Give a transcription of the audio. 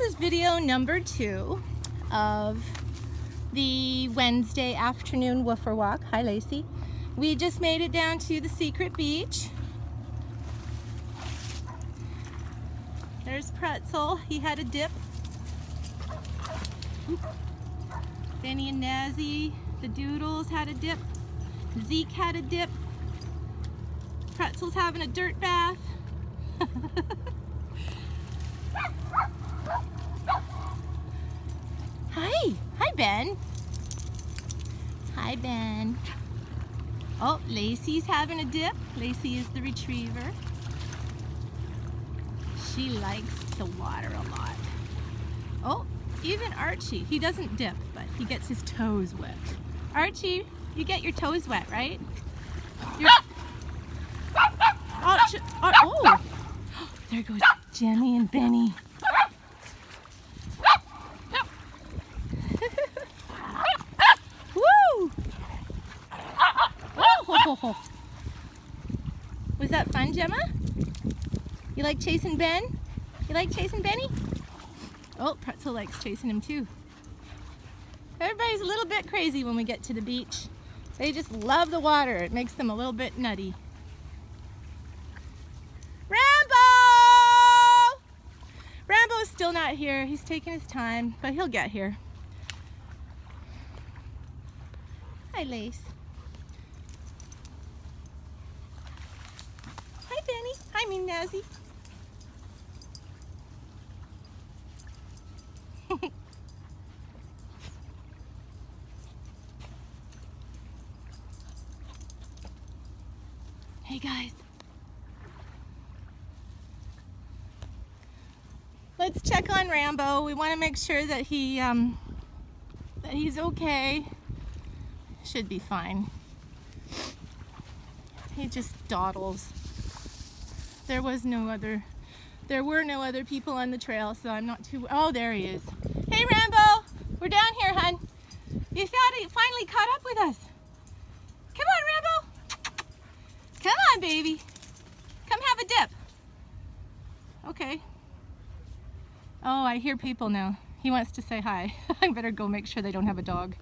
this is video number two of the Wednesday afternoon woofer walk. Hi Lacey. We just made it down to the secret beach. There's Pretzel. He had a dip. Benny and Nazzy, the Doodles had a dip. Zeke had a dip. Pretzel's having a dirt bath. Hi. Ben. Hi, Ben. Oh, Lacey's having a dip. Lacey is the retriever. She likes the water a lot. Oh, even Archie. He doesn't dip, but he gets his toes wet. Archie, you get your toes wet, right? Oh, oh, oh, there goes Jenny and Benny. Oh, Was that fun, Gemma? You like chasing Ben? You like chasing Benny? Oh, Pretzel likes chasing him too. Everybody's a little bit crazy when we get to the beach. They just love the water. It makes them a little bit nutty. Rambo! Rambo's still not here. He's taking his time, but he'll get here. Hi, Lace. Hi, Benny. Hi, Mean Nazzy. hey, guys. Let's check on Rambo. We want to make sure that he um, that he's okay. Should be fine. He just dawdles. There was no other, there were no other people on the trail, so I'm not too, oh, there he is. Hey, Rambo, we're down here, hun. You finally caught up with us. Come on, Rambo. Come on, baby. Come have a dip. Okay. Oh, I hear people now. He wants to say hi. I better go make sure they don't have a dog.